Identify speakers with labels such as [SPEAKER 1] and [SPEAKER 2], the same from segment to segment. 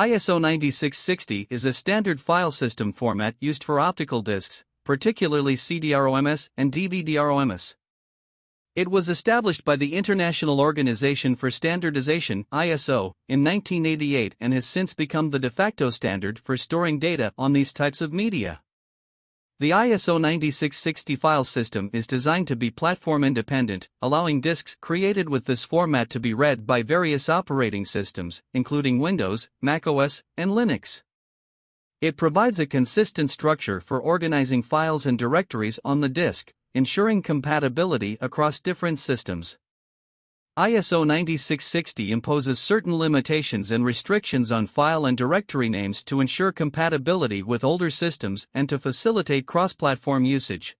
[SPEAKER 1] ISO 9660 is a standard file system format used for optical discs, particularly CD-ROMs and DVD-ROMs. It was established by the International Organization for Standardization (ISO) in 1988 and has since become the de facto standard for storing data on these types of media. The ISO 9660 file system is designed to be platform independent, allowing disks created with this format to be read by various operating systems, including Windows, macOS, and Linux. It provides a consistent structure for organizing files and directories on the disk, ensuring compatibility across different systems. ISO 9660 imposes certain limitations and restrictions on file and directory names to ensure compatibility with older systems and to facilitate cross platform usage.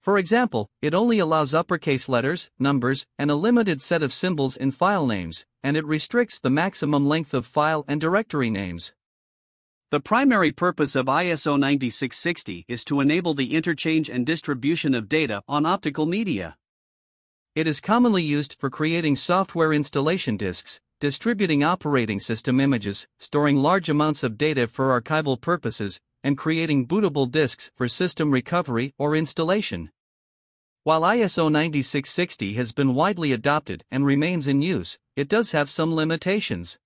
[SPEAKER 1] For example, it only allows uppercase letters, numbers, and a limited set of symbols in file names, and it restricts the maximum length of file and directory names. The primary purpose of ISO 9660 is to enable the interchange and distribution of data on optical media. It is commonly used for creating software installation disks, distributing operating system images, storing large amounts of data for archival purposes, and creating bootable disks for system recovery or installation. While ISO 9660 has been widely adopted and remains in use, it does have some limitations.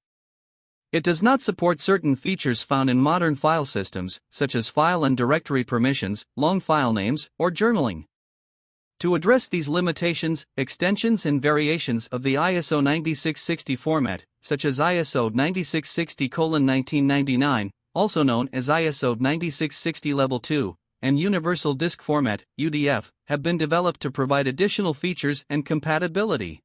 [SPEAKER 1] It does not support certain features found in modern file systems, such as file and directory permissions, long file names, or journaling. To address these limitations, extensions and variations of the ISO 9660 format, such as ISO 9660 1999, also known as ISO 9660 Level 2, and Universal Disk Format, UDF, have been developed to provide additional features and compatibility.